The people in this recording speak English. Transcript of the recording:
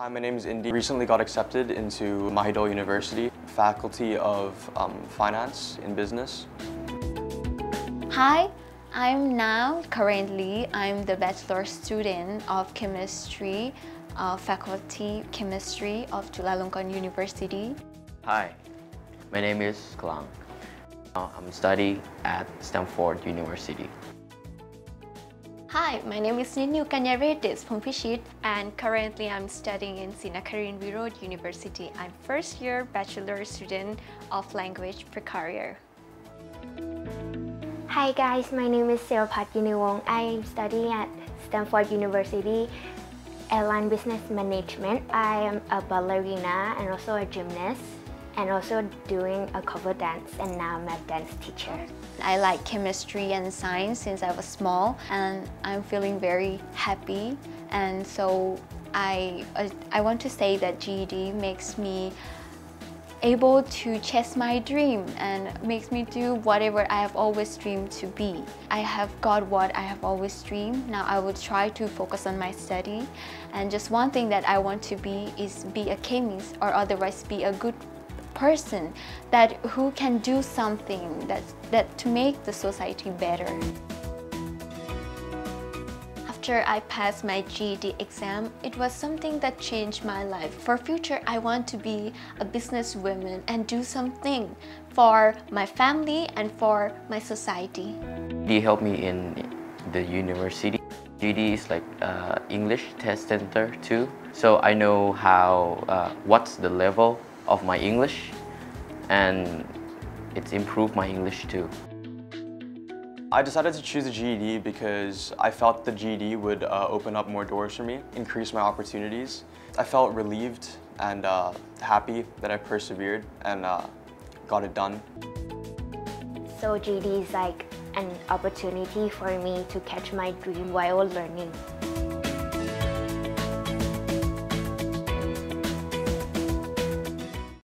Hi, my name is Indy. Recently got accepted into Mahidol University, Faculty of um, Finance in Business. Hi, I'm now currently I'm the bachelor student of chemistry, uh, faculty chemistry of Chulalongkorn University. Hi, my name is Klang. Uh, I'm studying at Stanford University. Hi, my name is Ninu Kanyaretis Pongpishit and currently I'm studying in Srinakharinwirot University. I'm first year bachelor student of language pre-career. Hi guys, my name is Silpat Yuniwong. I am studying at Stamford University Airline Business Management. I am a ballerina and also a gymnast and also doing a cover dance and now I'm a dance teacher. I like chemistry and science since I was small and I'm feeling very happy and so I, I want to say that GED makes me able to chase my dream and makes me do whatever I have always dreamed to be. I have got what I have always dreamed. Now I will try to focus on my study and just one thing that I want to be is be a chemist or otherwise be a good person that who can do something that, that to make the society better. After I passed my GED exam, it was something that changed my life. For future, I want to be a businesswoman and do something for my family and for my society. He helped me in the university. GED is like uh, English test center too. So I know how, uh, what's the level of my English and it's improved my English too. I decided to choose the GED because I felt the GED would uh, open up more doors for me, increase my opportunities. I felt relieved and uh, happy that I persevered and uh, got it done. So GED is like an opportunity for me to catch my dream while learning.